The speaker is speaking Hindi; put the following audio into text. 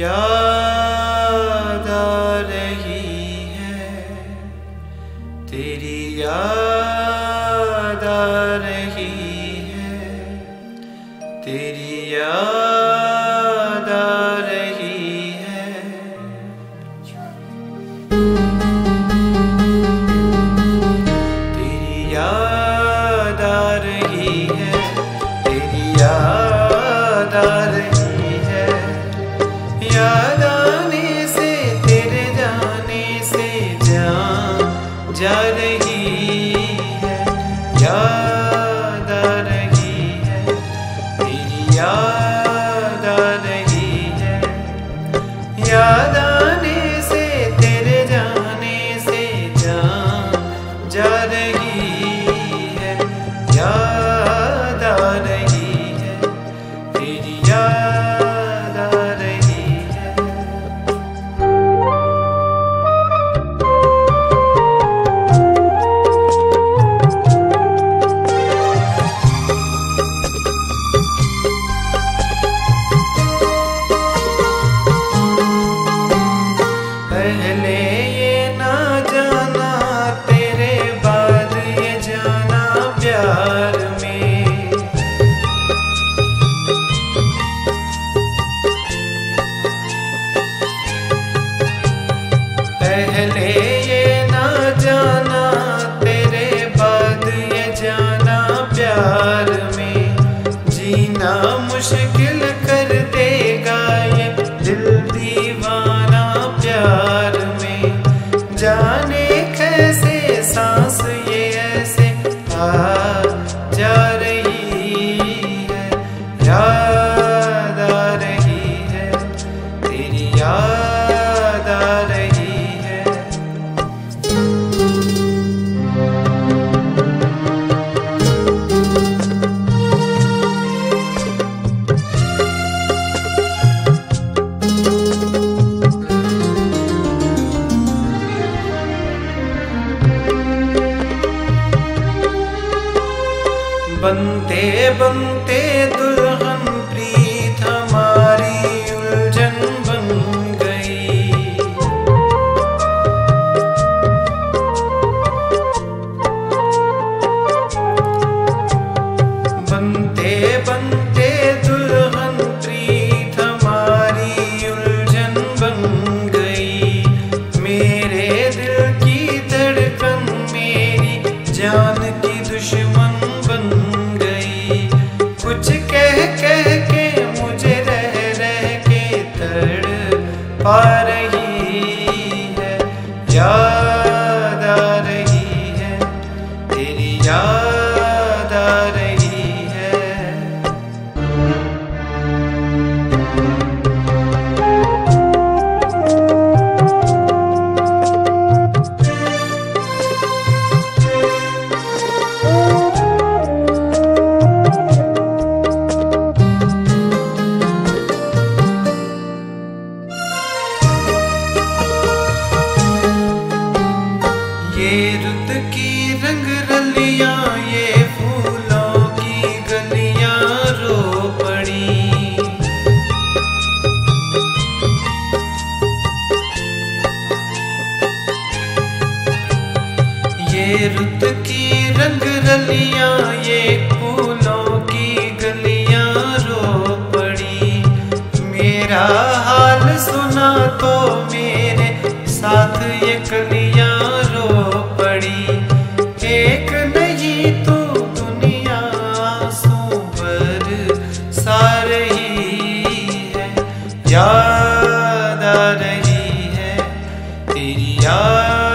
याद आ रही है। तेरी याद आ रही है। तेरी याद Jare बनते बनते दुल्हन प्रीत हमारी उलझन बन गई। बनते बनते दुल्हन प्रीत हमारी उलझन बन गई। मेरे दिल की धड़कन मेरी जान याद आ रही है तेरी याद आ रही है। ये रुत की रंग रलिया ये फूलों की गलिया की रंग रलिया ये फूलों की गलिया रो पड़ी। मेरा हाल सुना तो मेरे साथ ये कली मेरी यार